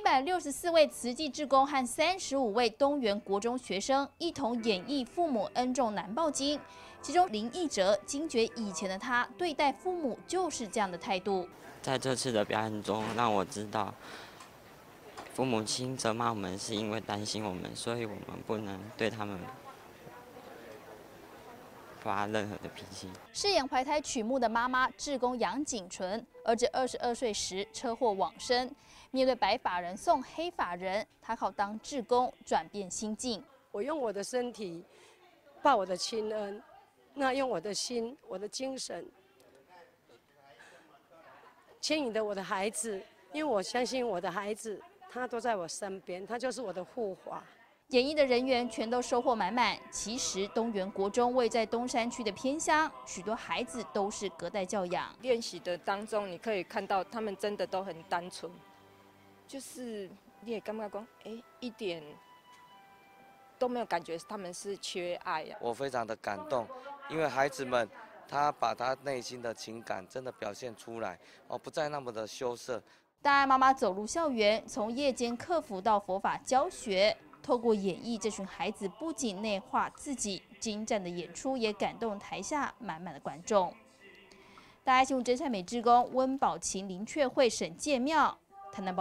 百六十四位慈济志工和三十五位东园国中学生一同演绎父母恩重难报经。其中林义哲惊觉以前的他对待父母就是这样的态度。在这次的表演中，让我知道父母亲责骂我们是因为担心我们，所以我们不能对他们。发任何的脾气。饰演怀胎曲目的妈妈志工杨景纯，儿子二十二岁时车祸往生。面对白发人送黑发人，他靠当志工转变心境。我用我的身体报我的亲恩，那用我的心、我的精神牵引着我的孩子，因为我相信我的孩子，他都在我身边，他就是我的护法。演艺的人员全都收获满满。其实东园国中位在东山区的偏乡，许多孩子都是隔代教养。练习的当中，你可以看到他们真的都很单纯，就是你也刚刚讲，哎，一点都没有感觉他们是缺爱呀。我非常的感动，因为孩子们他把他内心的情感真的表现出来，哦，不再那么的羞涩。大爱妈妈走入校园，从夜间客服到佛法教学。透过演绎，这群孩子不仅内化自己，精湛的演出也感动台下满满的观众。大家请问真善美之工温宝琴、林雀会、沈建妙、台南